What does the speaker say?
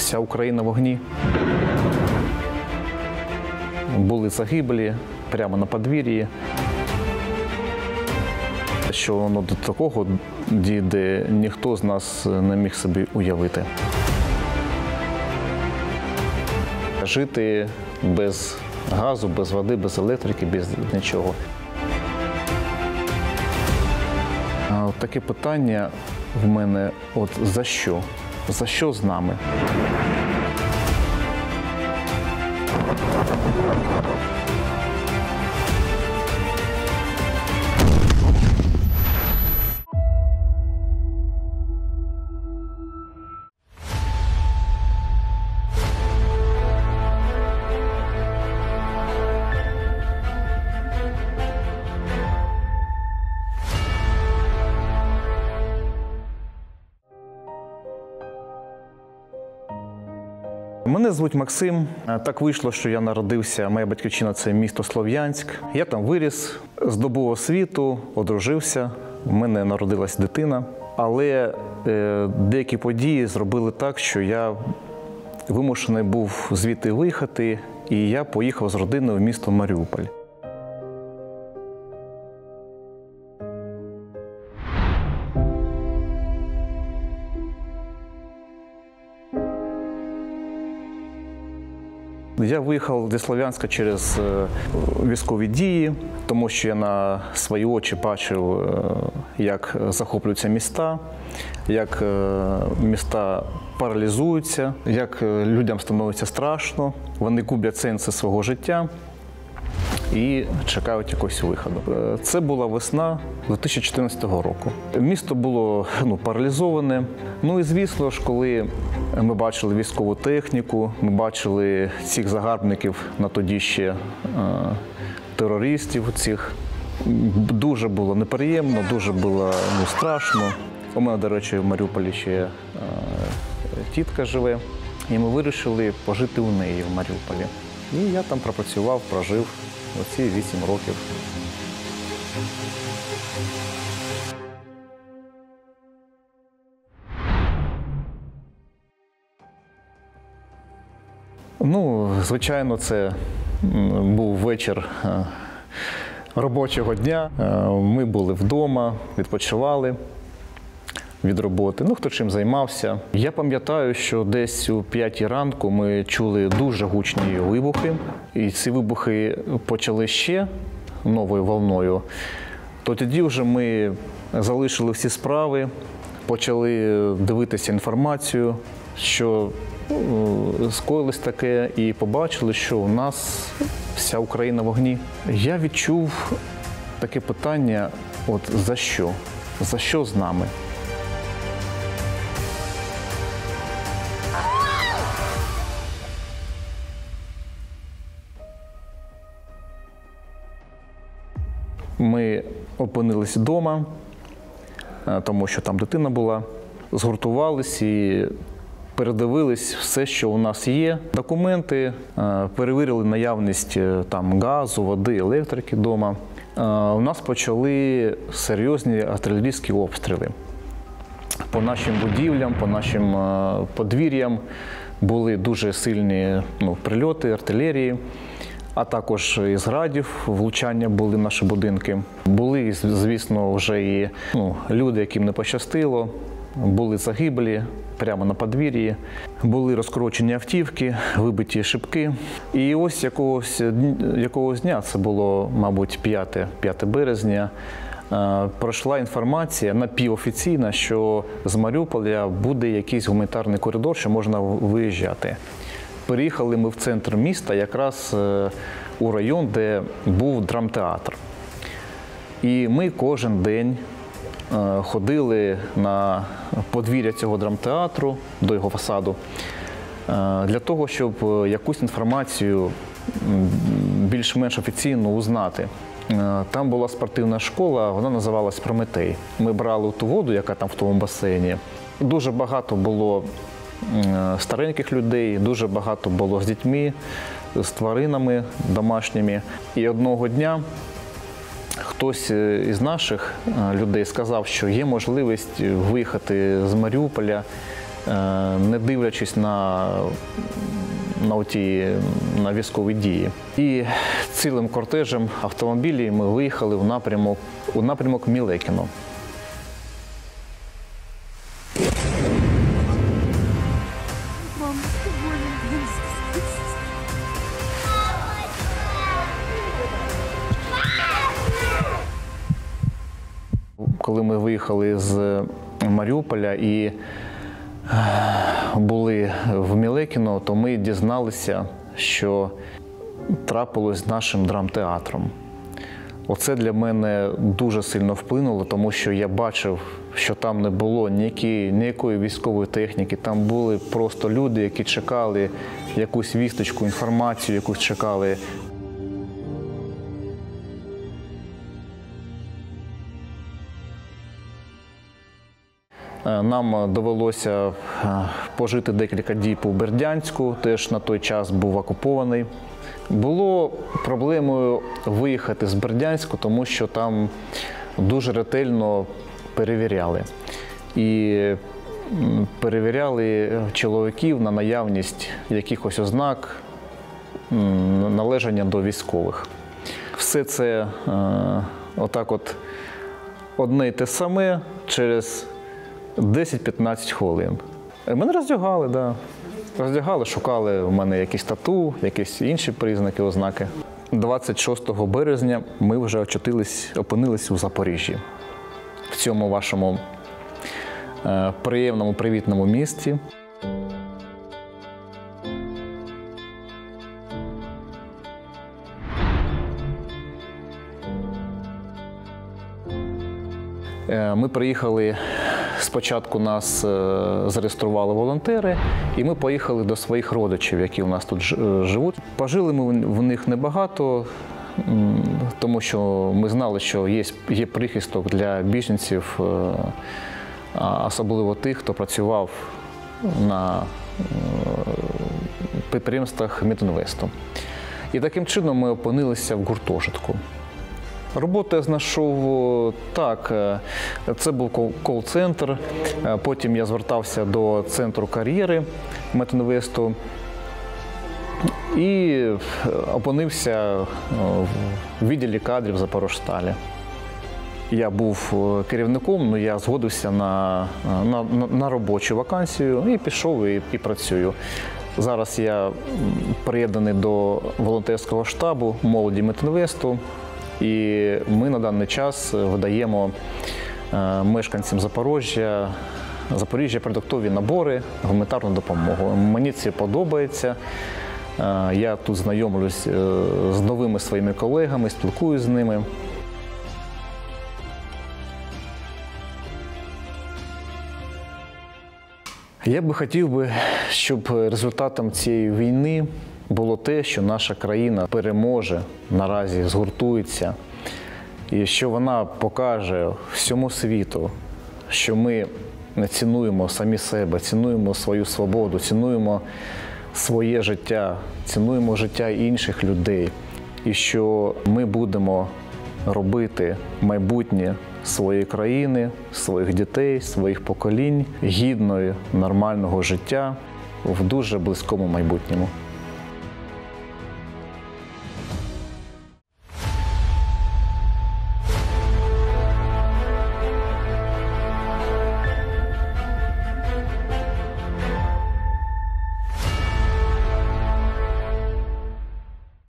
вся Україна в вогні. Були загиблі прямо на подвір'ї. Що воно до такого дійде, ніхто з нас не міг собі уявити. Жити без газу, без води, без електрики, без нічого. Таке питання в мене: от за що? За що з нами? Мене звуть Максим. Е, Так вийшло, що я народився. Моя батьківщина це місто Слов'янськ. Я там виріс, здобув освіту, одружився. У мене народилась дитина. Але е, деякі події зробили так, що я вимушений був звідти виїхати, і я поїхав з родиною в місто Маріуполь. Я виїхав зі Слов'янська через е, військові дії, тому що я на свої очі бачив, е, як захоплюються міста, як е, міста паралізуються, як людям становиться страшно, вони гублять сенси свого життя і чекають якогось виходу. Е, Це була весна 2014 року. Місто було ну, паралізоване. Ну і звісно ж, коли ми бачили військову техніку, ми бачили цих загарбників на тоді ще е, терористів. Цих дуже було неприємно, дуже було ну, страшно. У мене, до речі, в Маріуполі ще е, тітка живе, і ми вирішили пожити у неї в Маріуполі. І я там пропрацював, прожив оці 8 років. Ну, звичайно, це був вечір е, робочого дня. Е, Ми були вдома, відпочивали від роботи. Ну, хто чим займався. Я пам'ятаю, що десь у п'ятій ранку ми чули дуже гучні вибухи, і ці вибухи почали ще новою волною. То тоді вже ми залишили всі справи, почали дивитися інформацію, що е, скоїлось таке, і побачили, що у нас вся Україна в вогні. Я відчув таке питання: от за що? За що з нами? Ми опинились вдома, е, тому що там дитина була, згуртувались і передивились все, що у нас є. Документи, е, перевірили наявність е, там газу, води, електрики вдома. У нас почали серйозні артилерійські обстріли. По нашим будівлям, по нашим подвір'ям були дуже сильні ну, прильоти, артилерії, а також із градів влучання були в наші будинки. Були, звісно, вже і ну, люди, яким не пощастило, були загиблі прямо на подвір'ї, були розкорочені автівки, вибиті шибки. І ось якогось, якогось дня, це було, мабуть, 5, 5 березня. Е, Пройшла інформація напівофіційна, що з Маріуполя буде якийсь гуманітарний коридор, що можна виїжджати. Переїхали ми в центр міста, якраз е, у район, де був драмтеатр. І ми кожен день е, ходили на подвір'я цього драмтеатру до його фасаду е, для того, щоб якусь інформацію більш-менш офіційно узнати. Там була спортивна школа, вона називалась Прометей. Ми брали ту воду, яка там в тому басейні. Дуже багато було стареньких людей, дуже багато було з дітьми, з тваринами домашніми. І одного дня хтось е, із наших е, людей сказав, що є можливість виїхати з Маріуполя е, не дивлячись на, на, оті, на військові дії. І цілим кортежем автомобілів ми виїхали в напрямок, у напрямок Мілекіно. Коли ми виїхали з Маріуполя і е, були в Мілекіно, то ми дізналися, що трапилось з нашим драмтеатром. Оце для мене дуже сильно вплинуло, тому що я бачив, що там не було ніякої, ніякої військової техніки. Там були просто люди, які чекали якусь вісточку, інформацію, якусь чекали. Нам довелося е, пожити декілька діб у Бердянську, теж на той час був окупований. Було проблемою виїхати з Бердянську, тому що там дуже ретельно перевіряли. І перевіряли чоловіків на наявність якихось ознак належання до військових. Все це е, отак от одне й те саме через 10-15 хвилин. Мене роздягали, так. Да. Роздягали, шукали в мене якісь тату, якісь інші признаки, ознаки. 26 березня ми вже очутились, опинились у Запоріжжі, в цьому вашому е, приємному, привітному місті. Е, Ми приїхали. Спочатку нас е, зареєстрували волонтери, і ми поїхали до своїх родичів, які у нас тут е, живуть. Пожили ми в- них небагато, тому що ми знали, що є, є прихисток для біженців, е, особливо тих, хто працював на підприємствах Мідінвесту. І таким чином ми опинилися в гуртожитку. Роботу я знайшов так. е, Це був кол- кол-центр. Е, Потім я звертався до центру кар'єри Метинвесту і е, опинився в відділі кадрів Запорожсталі. Я був керівником, але я згодився на, на, на робочу вакансію і пішов і, і працюю. Зараз я приєднаний до волонтерського штабу молоді Метинвесту, і ми на даний час видаємо е, мешканцям Запоріжжя, Запоріжжя продуктові набори, гуманітарну допомогу. Мені це подобається. Е, Я тут знайомлюсь е, з новими своїми колегами, спілкуюсь з ними. Я би хотів би, щоб результатом цієї війни було те, що наша країна переможе наразі, згуртується, і що вона покаже всьому світу, що ми цінуємо самі себе, цінуємо свою свободу, цінуємо своє життя, цінуємо життя інших людей, і що ми будемо робити майбутнє своєї країни, своїх дітей, своїх поколінь гідною нормального життя в дуже близькому майбутньому.